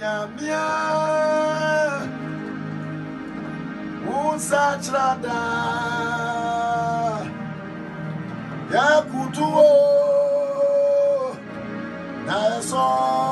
nyamia unsachrada yakutuo na eso